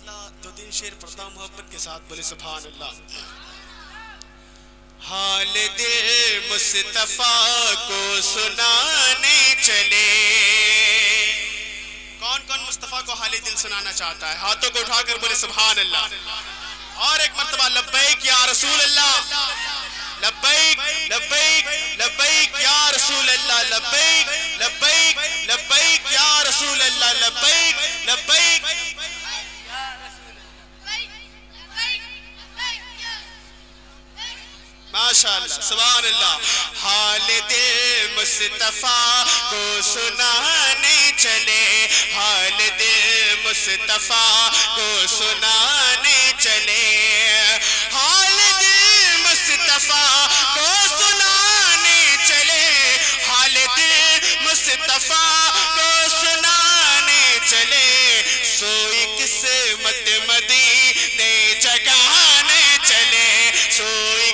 पतला दो तीन शेर पढ़ता मोहब्बत के साथ, बोले सुभान अल्लाह हाल दिल मुस्तफ़ा को सुनाने चले। कौन कौन मुस्तफ़ा को हाल दिल सुनाना चाहता है? हाथों को उठाकर बोले सुबहान अल्लाह और एक मर्तबा, लब्बैक या रसूल अल्लाह लब्बैक लब्बैक लब्बैक या रसूल अल्लाह लब्बैक लब्बैक लब्बैक या रसूल अल्लाह लब्बैक लब्बैक। अल्लाह हाल दिल मुस्तफ़ा को सुनाने चले। हाल दिल मुस्तफ़ा को सुनाने चले। हाल दिल मुस्तफ़ा को सुनाने चले। हाल दिल मुस्तफ़ा को सुनाने चले। सोई किस्मत मदीने जगाने चले। सोई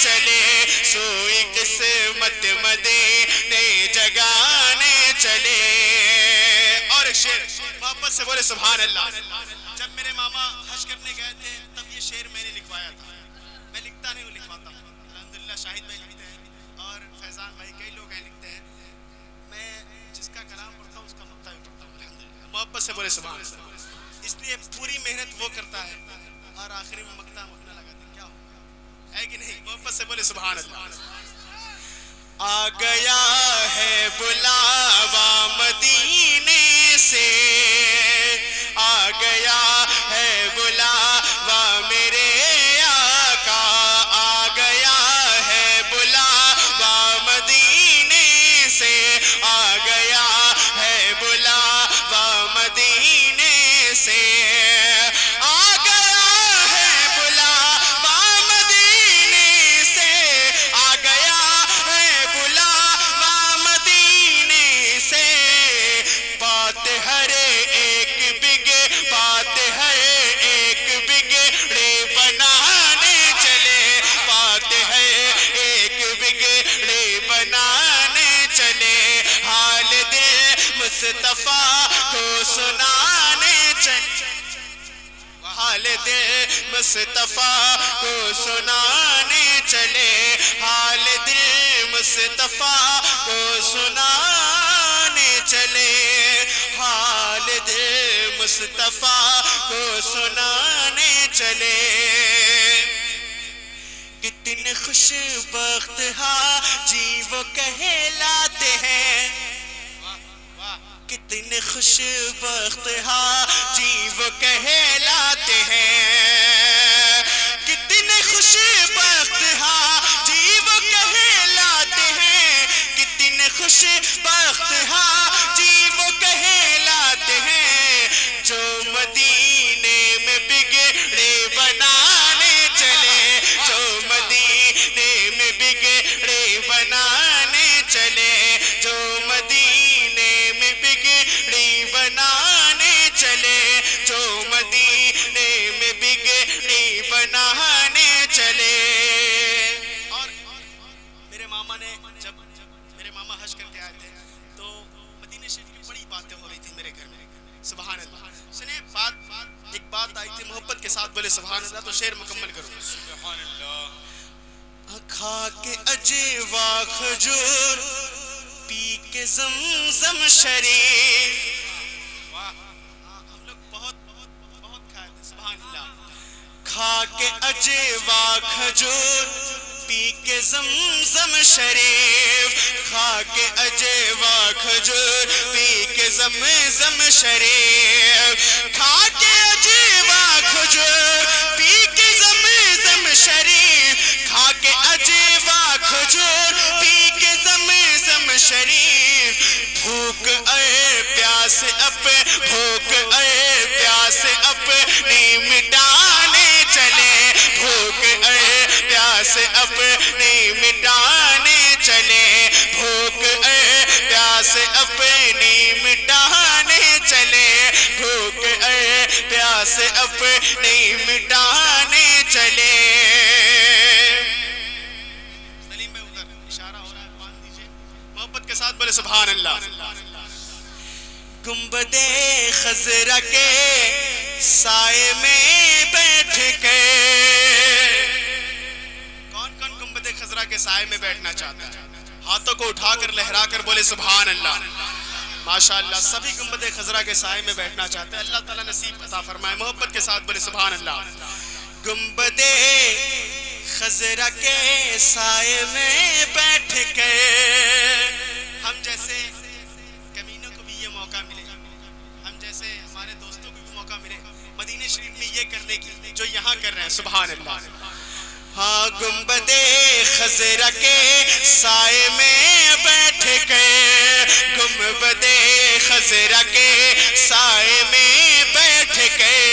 चले। सोई किस्मत मदीने जगाने चले। और एक शेर वापस से बोले सुभान अल्लाह जब मेरे मामा हज करने गए थे, तब ये शेर मैंने लिखवाया था। मैं लिखता नहीं हूँ, लिखवाता अल्हम्दुलिल्लाह, शाहिद भाई लिखते हैं। और फैजान भाई कई लोग हैं, लिखते हैं। मैं जिसका कलाम पढ़ता हूँ, उसका मक्ता भी पढ़ता हूँ मोहब्बत से बोले सुभान अल्लाह इसलिए पूरी मेहनत वो करता है। और आखिरी में मक्ता मखना लगाते हैं क्या होगा है कि नहीं मोहब्बत से बोले सुबह आ गया है बुलावा मदीने से। मुस्तफ़ा को सुनाने चले। हाल दे मुस्तफ़ा को सुनाने चले। हाल दिल मुस्तफ़ा को सुनाने चले। हाल दिल मुस्तफ़ा को सुनाने चले। कितने खुशबख्त हाजी वो कहलाते हैं। कितने खुशबख्त हाजी वो कहलाते हैं। कितने खुश हा, जीव कहलाते हैं। कितने खुशबख्त हाजी थी मोहब्बत के साथ बोले सुभान अल्लाह तो शेर मुकम्मल करो। खा के अजेवा खजूर पी के जमजम शरीर। हम लोग बहुत बहुत बहुत खाए थे अल्लाह खा के अजेवा खजूर पी के जमजम शरीफ खा के अजेवा खजूर पी के जमजम शरीफ खा पी के जमजम शरीफ खा के अजेवा खजूर। पी के जमजम शरीफ भूख भूख अए प्यास अपनी मिटाने चले, भूख अए प्यास अपनी मिटाने चले, भूख अए प्यास अपनी प्यास अपनी मिटाने चले। सलीम भाई उधर इशारा हो रहा है बाँध दीजिए। मोहब्बत के साथ बोले सुभान अल्लाह गुम्बदे खजरा के साए में बैठ के। कौन कौन गुम्बदे खजरा के साए में बैठना चाहता है? हाथों को उठाकर लहराकर बोले सुभान अल्लाह माशाअल्लाह सभी गुम्बदे खजरा के साय में बैठना चाहते हैं। अल्लाह ताला नसीब अता फरमाए, मोहब्बत के साथ बोले सुभान अल्लाह गुम्बदे खजरा के साए में बैठ के हम जैसे कमीनों को भी ये मौका मिले, हम जैसे हमारे दोस्तों को भी मौका मिले, मदीने शरीफ में ये करने की जो यहाँ कर रहे हैं सुभान अल्लाह हाँ गुम्बदे खजरा के साए में बैठ के, गुम्बदे नज़र के साय में बैठ के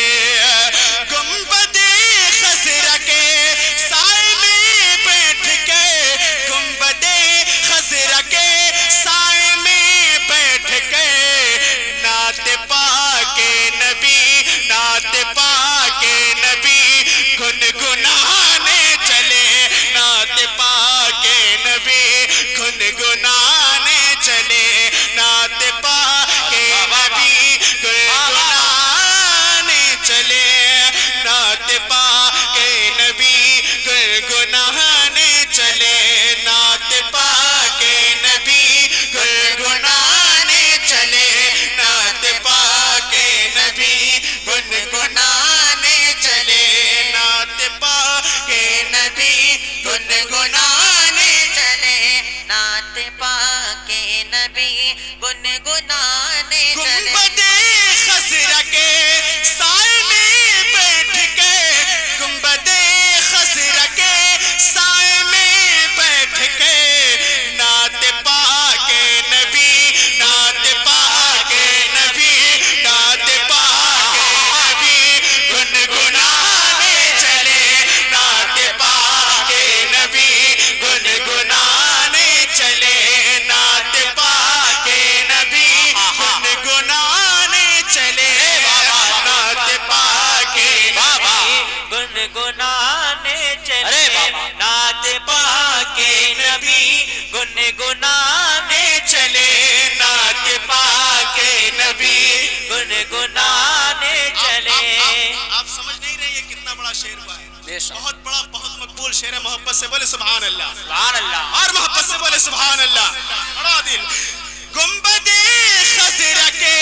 नात पाके नबी गुनगुनाने चले। नात पाके नबी गुनगुनाने चले। आप, आप, आप समझ नहीं रहे ये कितना बड़ा शेर हुआ है। बहुत बड़ा बहुत मकबूल शेर है। मोहब्बत से बोले सुभान अल्लाह सुभान अल्लाह और मोहब्बत से बोले सुभान अल्लाह बड़ा दिल। गुम्बदे खजरा के